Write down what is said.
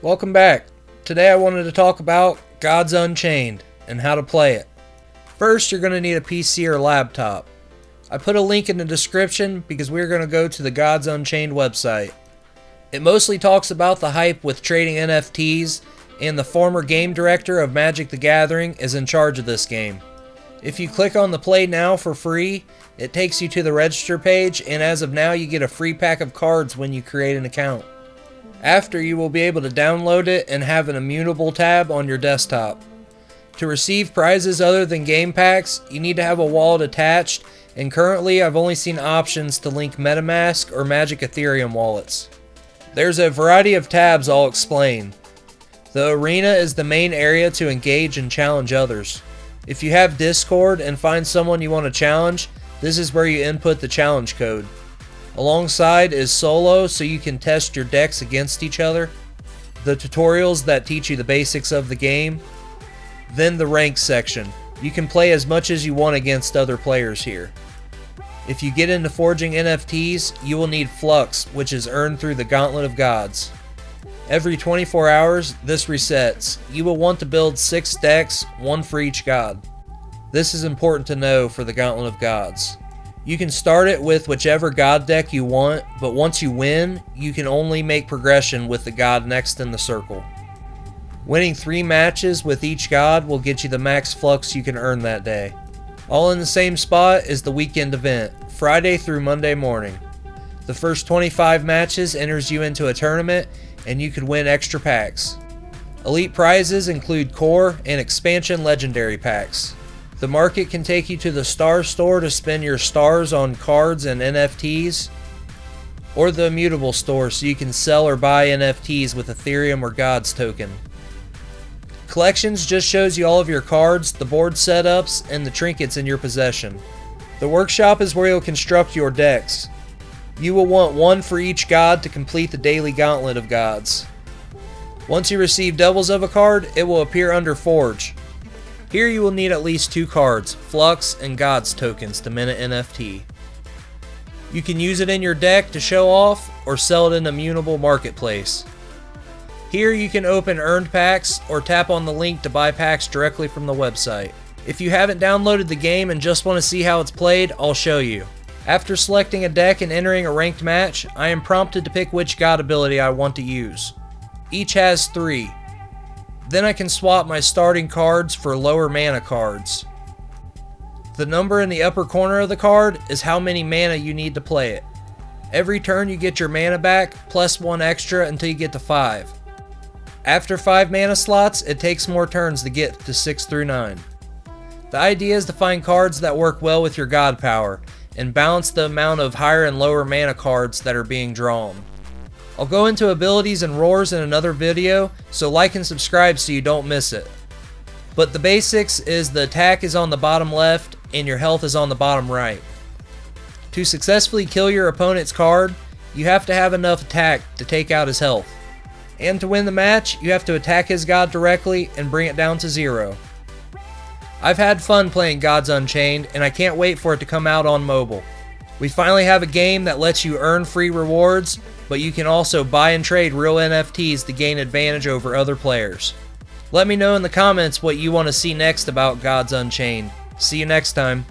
Welcome back. Today I wanted to talk about Gods Unchained and how to play it. First, you're going to need a PC or laptop. I put a link in the description because we're going to go to the Gods Unchained website. It mostly talks about the hype with trading NFTs, and the former game director of Magic the Gathering is in charge of this game. If you click on the Play Now for free, it takes you to the register page, and as of now, you get a free pack of cards when you create an account. After, you will be able to download it and have an immutable tab on your desktop. To receive prizes other than game packs, you need to have a wallet attached, and currently I've only seen options to link MetaMask or Magic Ethereum wallets. There's a variety of tabs I'll explain. The arena is the main area to engage and challenge others. If you have Discord and find someone you want to challenge, this is where you input the challenge code. Alongside is solo so you can test your decks against each other, the tutorials that teach you the basics of the game, then the rank section. You can play as much as you want against other players here. If you get into forging NFTs, you will need Flux, which is earned through the Gauntlet of Gods. Every 24 hours, this resets. You will want to build 6 decks, one for each god. This is important to know for the Gauntlet of Gods. You can start it with whichever god deck you want, but once you win, you can only make progression with the god next in the circle. Winning 3 matches with each god will get you the max flux you can earn that day. All in the same spot is the weekend event, Friday through Monday morning. The first 25 matches enters you into a tournament and you could win extra packs. Elite prizes include core and expansion legendary packs. The market can take you to the Star Store to spend your stars on cards and NFTs, or the Immutable Store so you can sell or buy NFTs with Ethereum or Gods token. Collections just shows you all of your cards, the board setups, and the trinkets in your possession. The workshop is where you'll construct your decks. You will want one for each god to complete the daily gauntlet of gods. Once you receive doubles of a card, it will appear under Forge. Here you will need at least two cards, Flux and Gods tokens to mint an NFT. You can use it in your deck to show off or sell it in a Immutable Marketplace. Here you can open earned packs or tap on the link to buy packs directly from the website. If you haven't downloaded the game and just want to see how it's played, I'll show you. After selecting a deck and entering a ranked match, I am prompted to pick which god ability I want to use. Each has three, then I can swap my starting cards for lower mana cards. The number in the upper corner of the card is how many mana you need to play it. Every turn you get your mana back, plus one extra until you get to 5. After 5 mana slots, it takes more turns to get to 6 through 9. The idea is to find cards that work well with your god power, and balance the amount of higher and lower mana cards that are being drawn. I'll go into abilities and roars in another video, so like and subscribe so you don't miss it. But the basics is the attack is on the bottom left and your health is on the bottom right. To successfully kill your opponent's card, you have to have enough attack to take out his health. And to win the match, you have to attack his god directly and bring it down to zero. I've had fun playing Gods Unchained, and I can't wait for it to come out on mobile. We finally have a game that lets you earn free rewards, but you can also buy and trade real NFTs to gain advantage over other players. Let me know in the comments what you want to see next about Gods Unchained. See you next time.